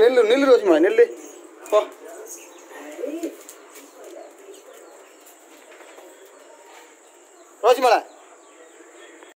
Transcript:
ನಿಲ್ಲು ನಿಲ್ಲು ರೋಜ್ಮಾ ನಿಲ್ಲಿ. ಪೋ रजिमला